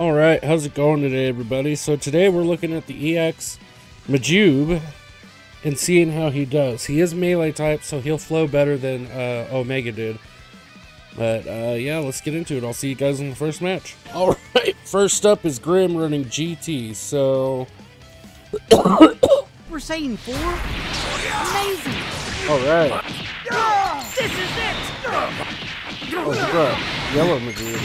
Alright, how's it going today, everybody? So today we're looking at the EX Majuub and seeing how he does. He is melee type, so he'll flow better than uh, Omega did. But uh, yeah, let's get into it. I'll see you guys in the first match. Alright, first up is Grim running GT, so... We're saying four? Amazing! Alright. This is it! Oh, got Yellow Majuub.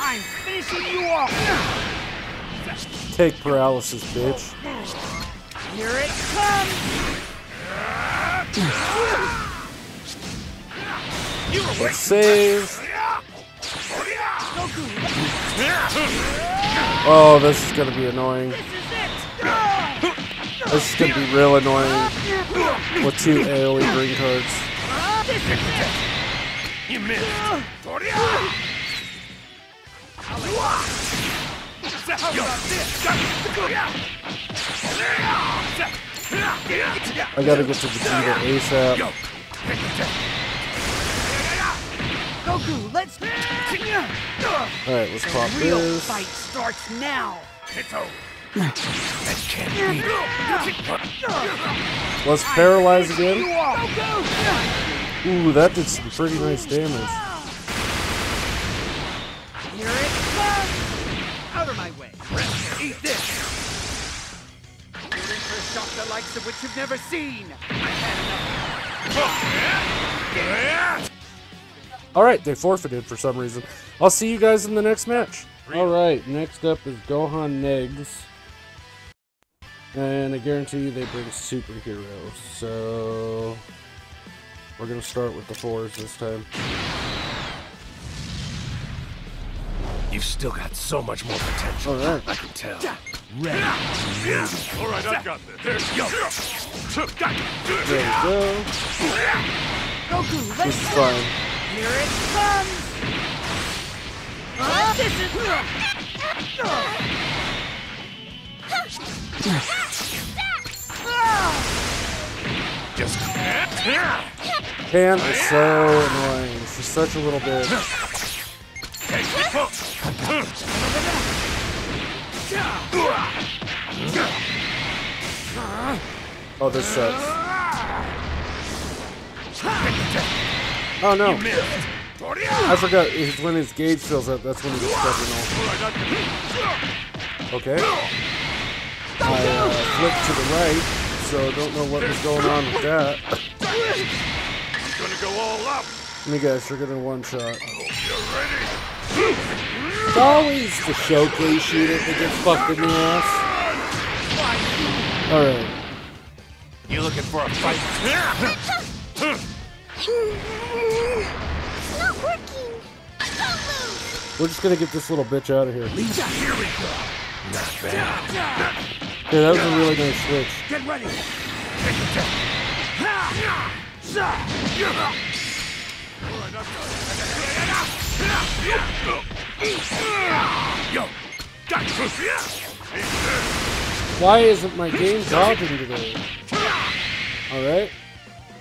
I'm finishing you off! Take paralysis, bitch. Here it comes! Let's save. Oh, this is gonna be annoying. This is it! This is gonna be real annoying with two AoE green cards. This is it! You missed. How about this? I gotta get to Vegeta ASAP. Goku, let's... Alright, let's pop The real this. fight starts now! Hito. That can't be. Let's paralyze again. Ooh, that did some pretty nice damage. Here it comes! Out of my way! Eat this. You're in for a shock the likes of which you've never seen! Alright, they forfeited for some reason. I'll see you guys in the next match. Alright, next up is Gohan Negs. And I guarantee you they bring superheroes. So we're gonna start with the fours this time. You've still got so much more potential. Alright. I can tell. Ready. All right, I got this. There's yo. Got There we go. Goku, let's is fine. Here it comes! Huh? This is... Just. Pan is so annoying. She's such a little bitch. Oh, this sucks. Oh no. I forgot. It's when his gauge fills up. That's when he gets terminal. Okay. I uh, flipped to the right, so don't know what was going on with that. I'm Gonna go all up. You guys are gonna one shot. You're ready. It's always the showcase shooter that gets fucked in the ass. Alright. You looking for a fight? not working. We're just gonna get this little bitch out of here. Here we go. Not bad. Yeah, that was a really nice switch. Get ready! Why isn't my game dodging today? Alright.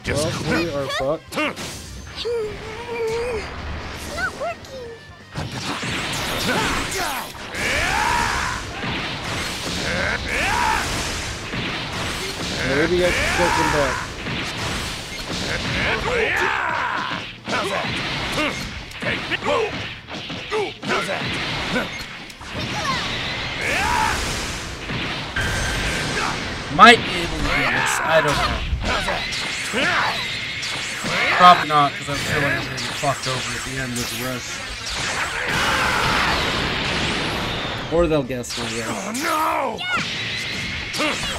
Just Well, we are fucked. It's not working. Maybe I can get them back. How's that? Take it. How's that? Might be able to do this. I don't know. Probably not, because I'm feeling I'm gonna get fucked over at the end with the rest. Or they'll guess my rush. Oh no!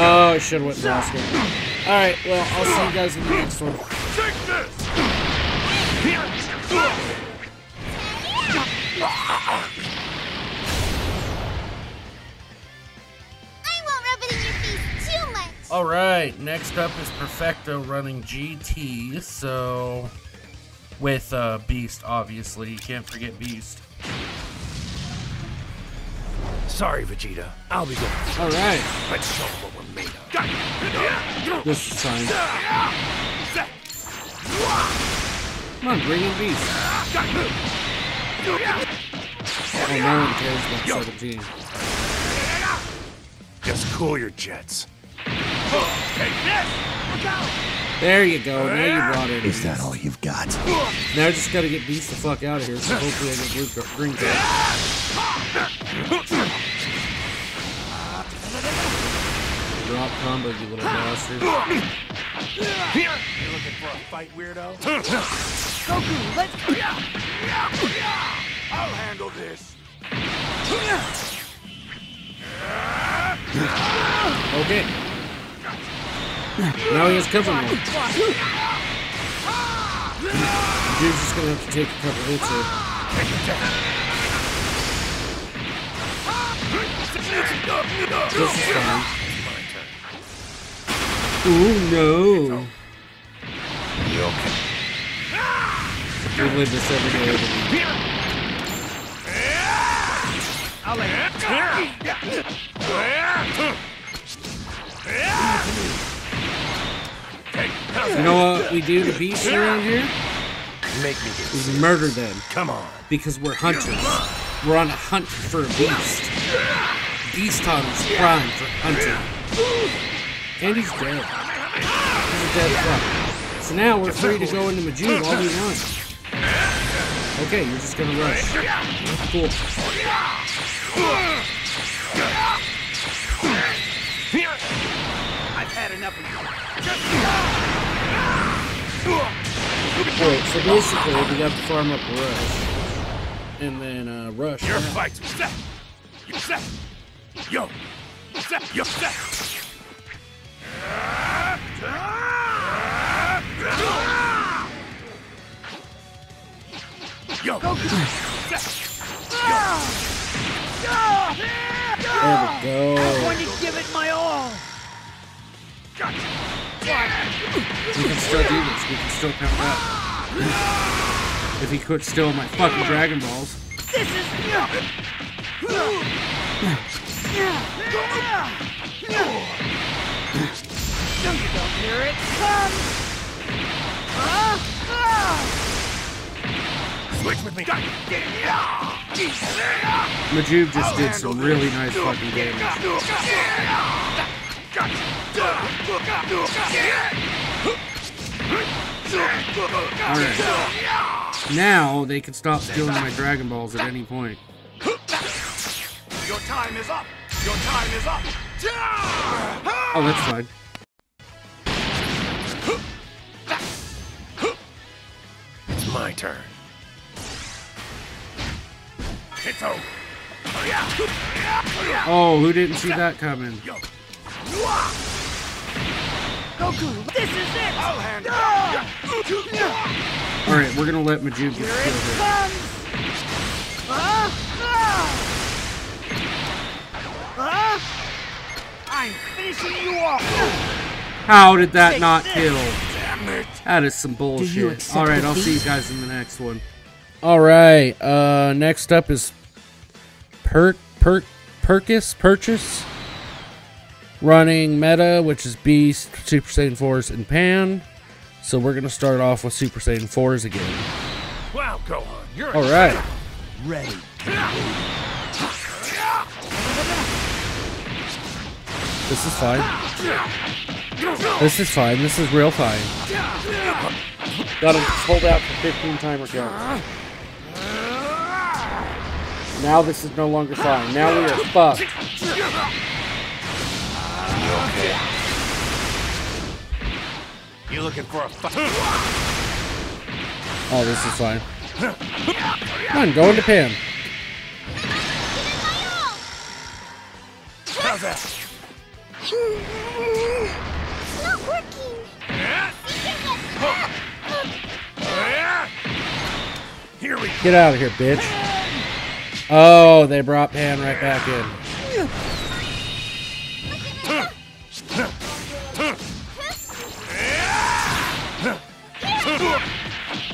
Oh, I should have went Roscoe. Alright, well, I'll see you guys in the next one. Too much. Alright, next up is Perfecto running GT, so with uh, Beast, obviously. You can't forget Beast. Sorry, Vegeta. I'll be going. All right. Let's show 'em what we're made of. This is fine. Come on, bring in beast. Oh, no one cares about 17. Just cool your jets. There you go. Now you brought in. Is that all you've got? Now I just gotta get Beast the fuck out of here, so hopefully I get blue card, green card. Drop combo, you little bastard. You're looking for a fight, weirdo? Goku, let's I'll handle this. Okay. Now he has cover mode. Dude's just gonna have to take a couple hits here. This is fine. Ooh, no. You okay? We live this every day of the week. You know what we do to beasts around here? Make me murder them Come on. because we're hunters. We're on a hunt for a beast. Beast hunters prime for hunting. And he's dead. He's a dead fuck. So now we're free to go into Majid all we want. Okay, you're just gonna rush. Cool. I've had enough of you. Alright, so basically we got to farm up Rush. And then uh, Rush. Your fight's set. You set. Yo. Set. Yo. Set. Yo. There we go. I'm going to give it my all. We can still do this. We can still count out. If he could steal my fucking Dragon Balls. This is. No, you don't hear it. Come. Switch with me. Majuub just did some really nice fucking damage. Alright. Now they can stop stealing my Dragon Balls at any point. Your time is up. Your time is up. Oh, that's fine. It's my turn. It's over. Oh, who didn't see that coming? Yo. Goku, this is it. I'll handle it. Alright, we're gonna let Majuub get Here it killed comes. Ah, ah. Ah. I'm finishing you off. How did that not this. kill? Damn it. That is some you bullshit. Alright, I'll see you guys in the next one. Alright, uh next up is Per Per Perkus Purchase. Running meta, which is Beast, Super Saiyan 4s, and Pan. So we're gonna start off with Super Saiyan 4s again. Wow, go on. You're Alright. Ready. This is fine. This is fine. This is real fine. Got him hold out for 15 timer count. Now this is no longer fine. Now we are fucked. You looking for a fight? Oh, this is fine. Come on, go into Pan. How's that? It's not working. Here we go. Get out of here, bitch. Oh, they brought Pan right back in.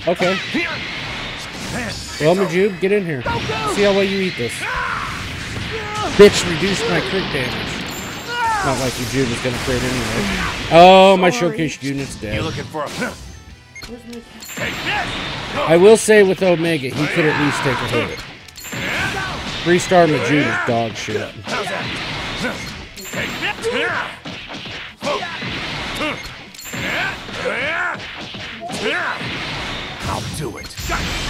Okay. Well, Majuub, get in here. See how well you eat this. bitch reduced my crit damage. Not like Majuub is gonna crit anyway. Oh, my showcase unit's You dead. looking for a... Take! I will say with Omega, he could at least take a hit. Three star Majuub is dog shit. I'll do it.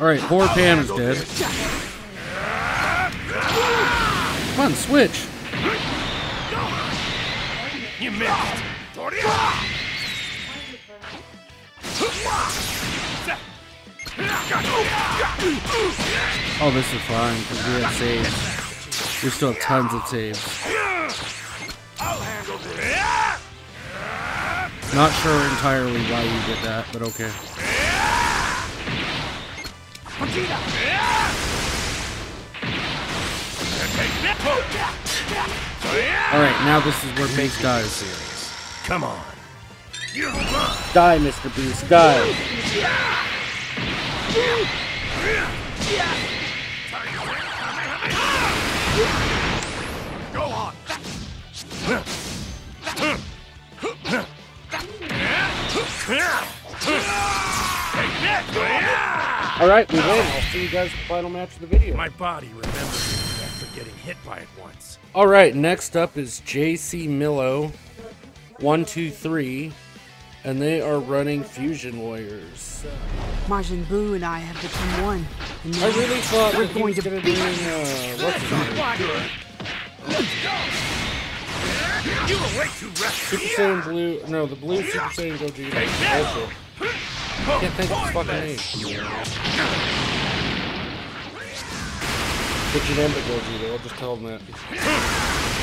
Alright, poor Pan is dead. Come on, switch. You missed. Oh, this is fine, because we have saves. We still have tons of saves. Not sure entirely why you did that, but okay. Alright, now this is where Base dies. Come on. Die, Mr. Beast, die. Go on. Take this. Alright, we win. I'll see you guys in the final match of the video. My body remembers me after getting hit by it once. Alright, next up is JC Millo, 123, and they are running Fusion Warriors. Majin Buu and I have become one. And I really thought we're that he going was to going to beat bring, uh, what's his name? You were way too restless. Super Saiyan Blue, no, the blue Super Saiyan Gogeta. Also, can't think of his fucking name. The Janemba Gogeta, I'll just tell him that.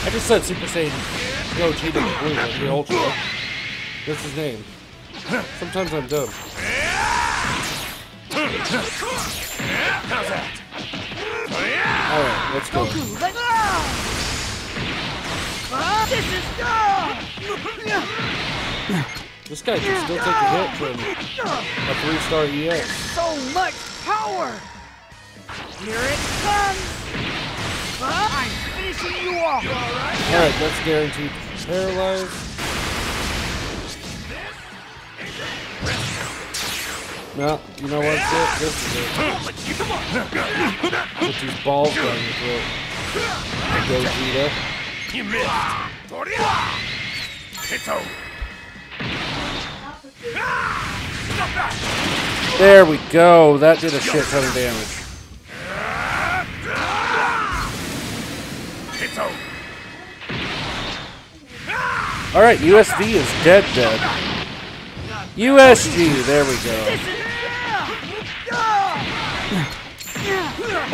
I just said Super Saiyan Gogeta Blue, like the Ultra. That's his name. Sometimes I'm dumb. How's that? Alright, let's go. Goku, let's go! Ah, this is This guy can still take a hit from a three-star EX. so much power! Here it comes! I'm finishing you off! alright? Alright, that's guaranteed paralyzed. No, you know what? This, this is it. Put these balls down your throat. Gogeta. You missed. It's over. There we go. That did a shit ton of damage. Alright, USV is dead dead. USG, there we go.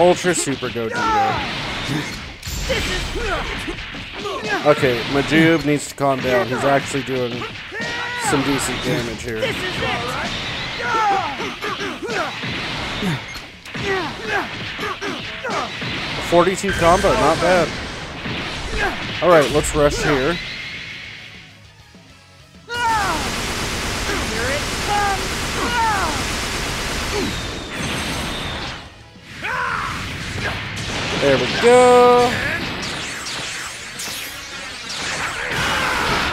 Ultra Super Gogeta. Okay, Majuub needs to calm down. He's actually doing some decent damage here. 42 combo, not bad. Alright, let's rush here. Here it comes! There we go.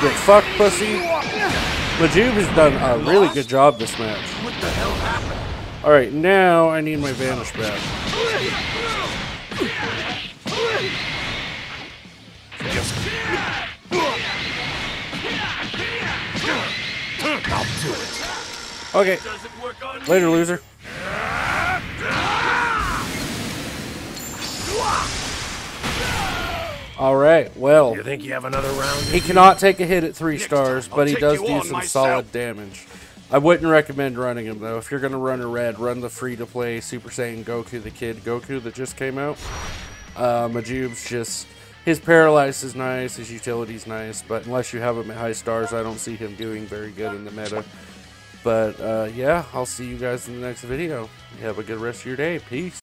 Get fucked, pussy. Majuub has done a really good job this match. What the hell happened? Alright, now I need my vanish back. I'll do it. Okay, Doesn't work on me. later, loser. Alright, well. You think you have another round? He cannot take a hit at three stars, time, I'll but he does do some myself. solid damage. I wouldn't recommend running him though. If you're gonna run a red, run the free to play Super Saiyan Goku the Kid Goku that just came out. Uh, Majuub's just his paralyze is nice, his utility's nice, but unless you have him at high stars, I don't see him doing very good in the meta. But uh, yeah, I'll see you guys in the next video. Have a good rest of your day. Peace.